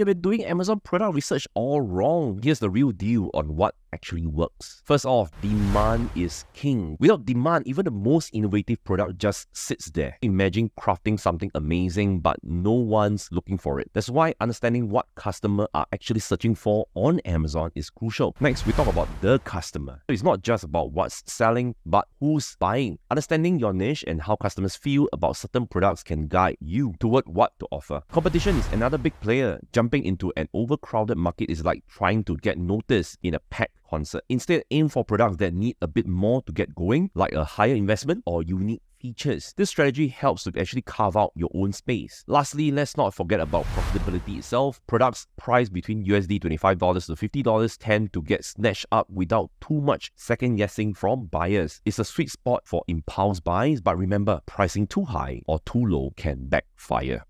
You've been doing Amazon product research all wrong. Here's the real deal on what actually works. First off, demand is king. Without demand, even the most innovative product just sits there. Imagine crafting something amazing, but no one's looking for it. That's why understanding what customer are actually searching for on Amazon is crucial. Next, we talk about the customer. It's not just about what's selling, but who's buying. Understanding your niche and how customers feel about certain products can guide you toward what to offer. Competition is another big player. Jumping into an overcrowded market is like trying to get noticed in a packed concert. Instead, aim for products that need a bit more to get going, like a higher investment or unique features. This strategy helps to actually carve out your own space. Lastly, let's not forget about profitability itself. Products priced between USD $25 to $50 tend to get snatched up without too much second guessing from buyers. It's a sweet spot for impulse buys, but remember, pricing too high or too low can backfire.